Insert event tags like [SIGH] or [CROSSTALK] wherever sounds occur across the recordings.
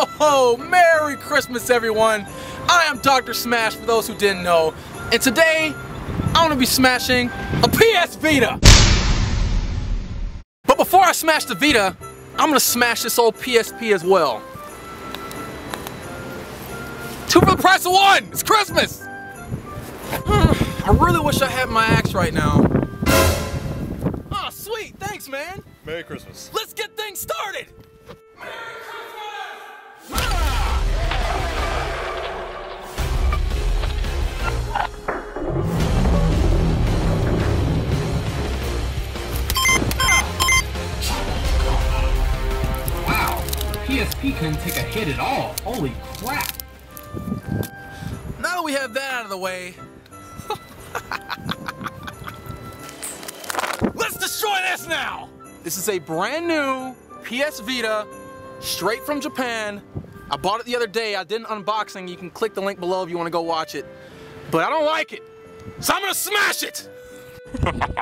ho ho! Merry Christmas, everyone! I am Dr. Smash for those who didn't know, and today I'm gonna be smashing a PS Vita! But before I smash the Vita, I'm gonna smash this old PSP as well. Two for the price of one! It's Christmas! [SIGHS] I really wish I had my axe right now. Oh, sweet! Thanks, man! Merry Christmas. Let's get things started! Wow, PSP couldn't take a hit at all. Holy crap. Now that we have that out of the way, [LAUGHS] let's destroy this now! This is a brand new PS Vita, straight from Japan. I bought it the other day. I did an unboxing. You can click the link below if you want to go watch it. But I don't like it, so I'm gonna smash it! [LAUGHS]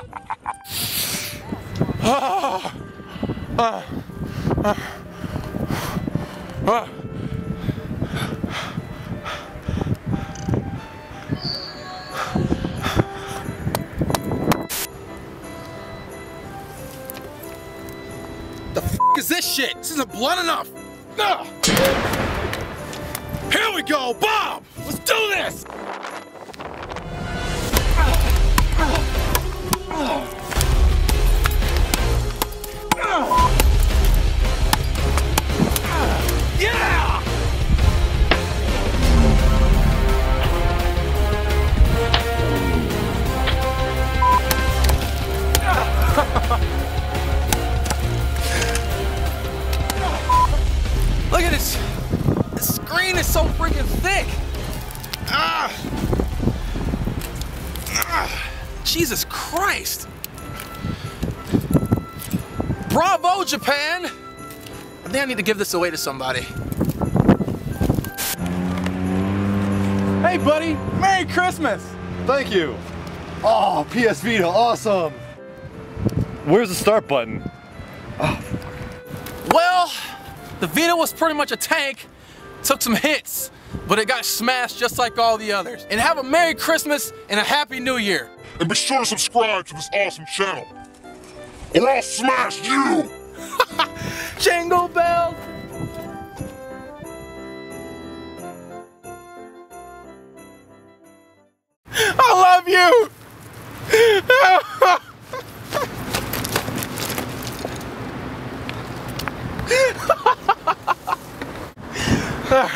Ah. Ah. The is this shit? This isn't blood enough. Ugh. Here we go, Bob! Let's do this! Look at this. The screen is so freaking thick. Ah. Ah. Jesus Christ. Bravo, Japan. I think I need to give this away to somebody. Hey, buddy. Merry Christmas. Thank you. Oh, PS Vita, awesome. Where's the start button? Well, the Vita was pretty much a tank, took some hits, but it got smashed just like all the others. And have a Merry Christmas and a Happy New Year. And be sure to subscribe to this awesome channel. Or I'll smash you! [LAUGHS] Jingle bells. I love you. [LAUGHS]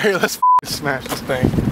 All right, let's smash this thing.